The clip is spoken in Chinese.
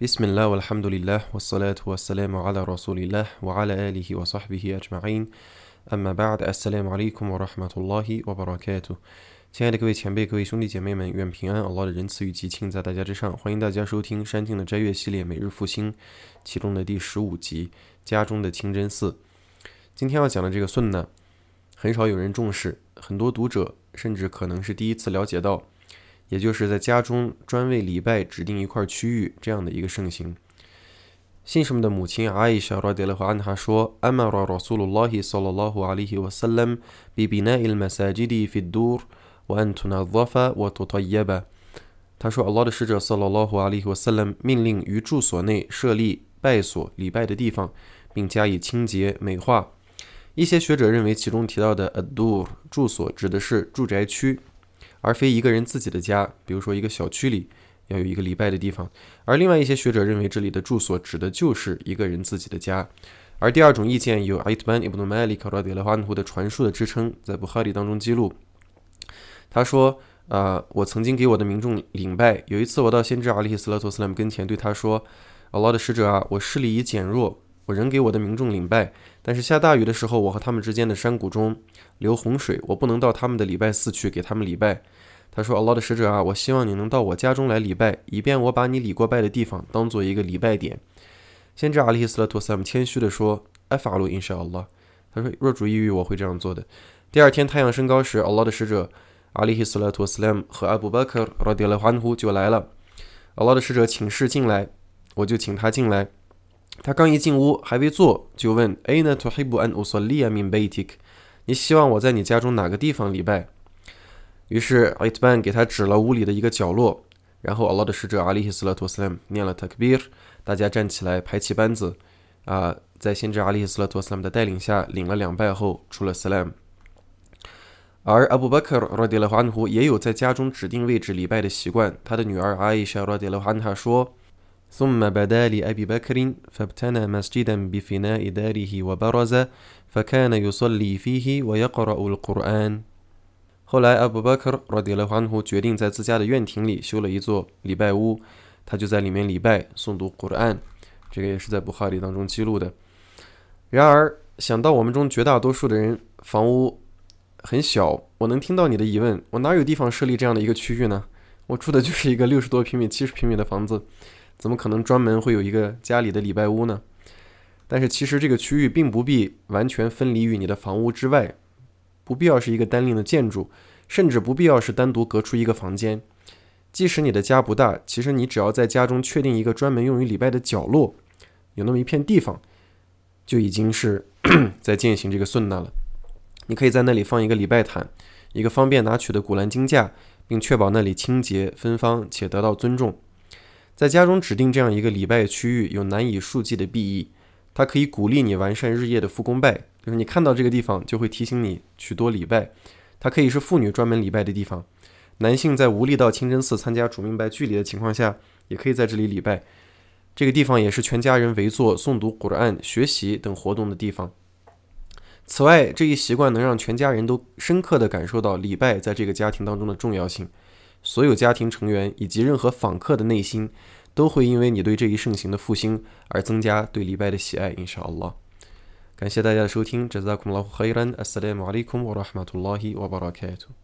بسم الله والحمد لله والصلاة والسلام على رسول الله وعلى آله وصحبه أجمعين أما بعد السلام عليكم ورحمة الله وبركاته 亲爱的各位前辈、各位兄弟姐妹们，愿平安、Allah 的仁慈与吉庆在大家之上。欢迎大家收听山听的斋月系列每日复兴，其中的第十五集《家中的清真寺》。今天要讲的这个顺呢，很少有人重视，很多读者甚至可能是第一次了解到， 也就是在家中专为礼拜指定一块区域这样的一个盛行。信士们的母亲阿伊莎·拉迪勒和安哈说：“أمر رسول الله صلى الله عليه وسلم ببناء المساجد في الدور وأن تنظف وتطيب。”他说：“Allah 的使者 صلى الله عليه وسلم 命令于住所内设立拜所礼拜的地方，并加以清洁美化。”一些学者认为，其中提到的 adur 住所指的是住宅区， 而非一个人自己的家。比如说，一个小区里要有一个礼拜的地方。而另外一些学者认为，这里的住所指的就是一个人自己的家。而第二种意见有 i t b a n Ibn Malik r a d i l a h 的传述的支撑，在布哈里当中记录。他说：“啊，我曾经给我的民众领拜。有一次，我到先知阿里·斯拉托斯拉姆跟前，对他说：‘Allah 的使者啊，我视力已减弱。’”我仍给我的民众领拜，但是下大雨的时候，我和他们之间的山谷中流洪水，我不能到他们的礼拜寺去给他们礼拜。他说：“Allah 的使者啊，我希望你能到我家中来礼拜，以便我把你礼过拜的地方当做一个礼拜点。”先知阿里·斯拉托斯姆谦虚地说：“艾法鲁，因沙阿拉。”他说：“若主意欲，我会这样做的。”第二天太阳升高时，Allah 的使者阿里·斯拉托斯姆和阿布巴克·拉迪勒欢呼就来了。Allah 的使者请示进来，我就请他进来。他刚一进屋，还未坐，就问：“Aina tuhibbu an usalliya min baytik？” 你希望我在你家中哪个地方礼拜？于是 Itban 给他指了屋里的一个角落。然后 Allah 的使者阿里·斯拉图斯兰念了 Takbir，大家站起来排起班子，啊，在先知阿里·斯拉图斯兰的带领下领了两拜后出了 Salam。而阿布巴克·拉迪勒哈努也有在家中指定位置礼拜的习惯。他的女儿阿伊莎·拉迪勒哈纳说。ثم بدا لأبي بكر فابتنى مسجدا بفناء داره وبرز فكان يصلي فيه ويقرأ القرآن 后来，阿布巴克·拉迪勒欢呼决定在自家的院庭里修了一座礼拜屋，他就在里面礼拜、诵读古兰。这个也是在布哈里当中记录的。然而，想到我们中绝大多数的人房屋很小，我能听到你的疑问：我哪有地方设立这样的一个区域呢？我住的就是一个六十多平米、七十平米的房子。 怎么可能专门会有一个家里的礼拜屋呢？但是其实这个区域并不必完全分离于你的房屋之外，不必要是一个单另的建筑，甚至不必要是单独隔出一个房间。即使你的家不大，其实你只要在家中确定一个专门用于礼拜的角落，有那么一片地方，就已经是 在践行这个顺纳了。你可以在那里放一个礼拜毯，一个方便拿取的古兰经架，并确保那里清洁芬芳且得到尊重。在家中指定这样一个礼拜区域，有难以数计的裨益。它可以鼓励你完善日夜的复工拜，就是你看到这个地方，就会提醒你去多礼拜。它可以是妇女专门礼拜的地方，男性在无力到清真寺参加主命拜距离的情况下，也可以在这里礼拜。这个地方也是全家人围坐诵读古兰、学习等活动的地方。此外，这一习惯能让全家人都深刻地感受到礼拜在这个家庭当中的重要性。所有家庭成员以及任何访客的内心，都会因为你对这一盛行的复兴而增加对礼拜的喜爱。Inshallah，感谢大家的收听 Jazakumullah khairan，Assalamu alaikum wa rahmatullahi wa barakatuh。